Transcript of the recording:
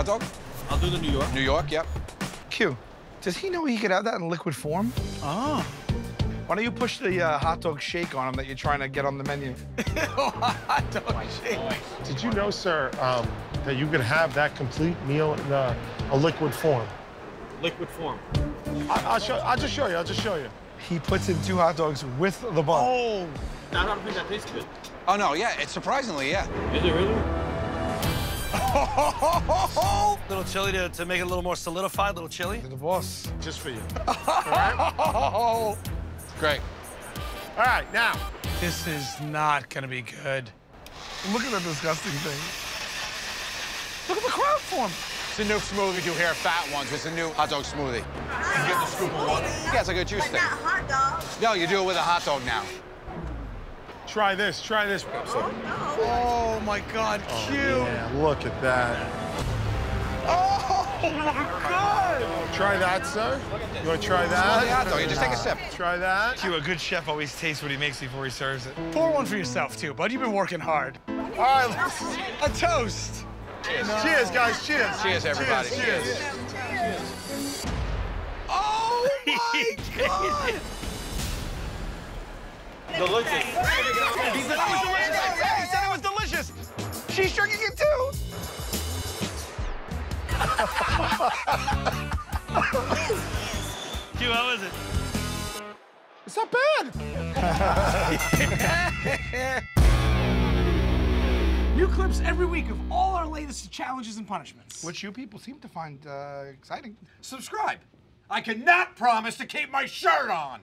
Hot dog? I'll do the New York. New York, yep. Q, does he know he could have that in liquid form? Oh. Why don't you push the uh, hot dog shake on him that you're trying to get on the menu? hot dog shake. Did you know, sir, um, that you could have that complete meal in uh, a liquid form? Liquid form. I, I'll, show, I'll just show you. I'll just show you. He puts in two hot dogs with the bun. Oh. I don't think that tastes good. Oh, no, yeah, it's surprisingly, yeah. Is it really? little chili to, to make it a little more solidified, little chili. The boss. Just for you. Oh, Great. All right, now. This is not gonna be good. look at the disgusting thing. Look at the crowd form. It's a new smoothie. You hear fat ones. It's a new hot dog smoothie. You get the scoop of one. Yeah, it's like a juice But thing. not hot dog. No, you do it with a hot dog now. Try this. Try this. Oh my God, oh, Q. Yeah, look at that. Oh, my God. Oh, try that, sir. You want to try Smoothie hot that? dog. You just take a sip. Try that. Q, a good chef always tastes what he makes before he serves it. Pour one for yourself, too, bud. You've been working hard. All right, let's- A toast. cheers, guys. Cheers. Cheers, everybody. Cheers. cheers. Oh, my God. Delicious. She's drinking it too. Q, how is it? It's not bad. New clips every week of all our latest challenges and punishments. Which you people seem to find uh, exciting. Subscribe. I cannot promise to keep my shirt on.